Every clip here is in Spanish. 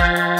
Bye.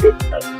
Gracias.